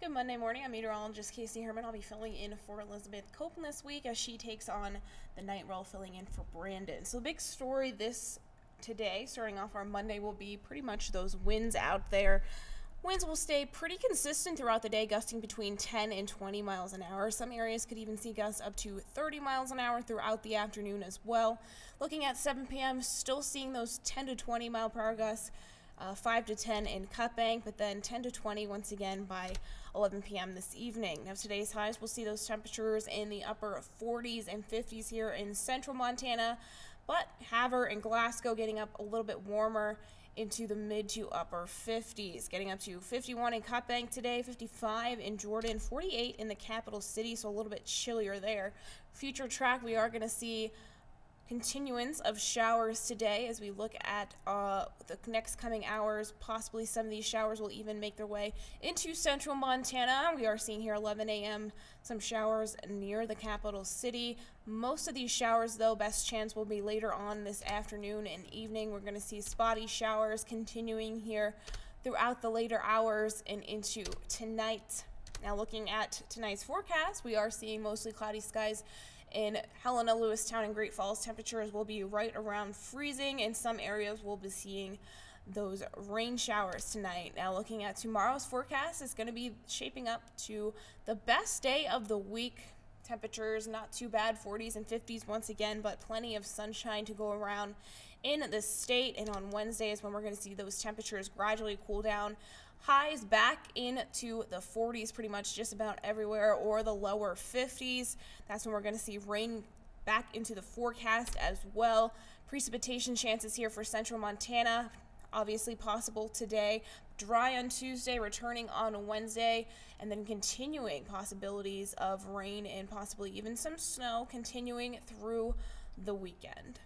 Good Monday morning. I'm meteorologist Casey Herman. I'll be filling in for Elizabeth Copeland this week as she takes on the night role, filling in for Brandon. So, the big story this today, starting off our Monday, will be pretty much those winds out there. Winds will stay pretty consistent throughout the day, gusting between 10 and 20 miles an hour. Some areas could even see gusts up to 30 miles an hour throughout the afternoon as well. Looking at 7 p.m., still seeing those 10 to 20 mile per hour gusts uh, 5 to 10 in Cut Bank, but then 10 to 20 once again by 11 p.m. this evening. Now, today's highs, we'll see those temperatures in the upper 40s and 50s here in central Montana, but Havre and Glasgow getting up a little bit warmer into the mid to upper 50s, getting up to 51 in Cut Bank today, 55 in Jordan, 48 in the capital city, so a little bit chillier there. Future track, we are going to see continuance of showers today as we look at uh, the next coming hours. Possibly some of these showers will even make their way into central Montana. We are seeing here 11 a.m. some showers near the capital city. Most of these showers, though, best chance will be later on this afternoon and evening. We're going to see spotty showers continuing here throughout the later hours and into tonight. Now, looking at tonight's forecast, we are seeing mostly cloudy skies in Helena, Lewistown, and Great Falls, temperatures will be right around freezing. In some areas, we'll be seeing those rain showers tonight. Now, looking at tomorrow's forecast, it's going to be shaping up to the best day of the week. Temperatures not too bad, 40s and 50s once again, but plenty of sunshine to go around in the state. And on Wednesday is when we're going to see those temperatures gradually cool down. Highs back into the 40s pretty much just about everywhere or the lower 50s. That's when we're going to see rain back into the forecast as well. Precipitation chances here for central Montana. Obviously possible today. Dry on Tuesday, returning on Wednesday, and then continuing possibilities of rain and possibly even some snow continuing through the weekend.